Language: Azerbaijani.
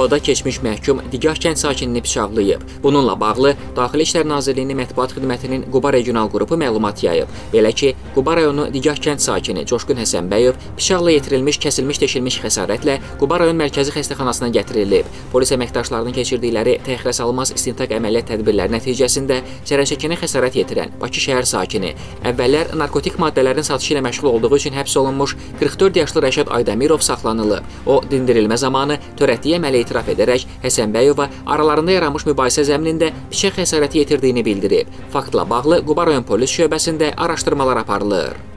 Qubada keçmiş məhkum Digah kənd sakinini bıçaqlayıb. Bununla bağlı Daxili İşlər Nazirliyinin mətbuat xidmətinin Quba regional qrupu məlumat yayıb. Belə ki, Quba rayonu Digah kənd sakini Coşqun Həsənbəyov bıçaqla yetirilmiş kəsilmiş deşilmiş xəsarətlə Quba rayon mərkəzi xəstəxanasına gətirilib. Polis əməkdaşlarının keçirdikləri təxirəsalınmaz istintaq əməliyyat tədbirləri nəticəsində zərərçəkini xəsarət yetirən Bakı şəhər sakini əvvəllər narkotik maddələrin satışı ilə məşğul olduğu üçün həbs olunmuş 44 yaşlı Rəşad Aydamirov saxlanılıb. O dindirilmə zamanı törətdiyi əməli etiraf edərək Həsənbəyova aralarında yaranmış mübahisə zəminində bıçaq xəsarəti yetirdiyini bildirib. Faktla bağlı Quba rayon polis şöbəsində araşdırmalar aparılır.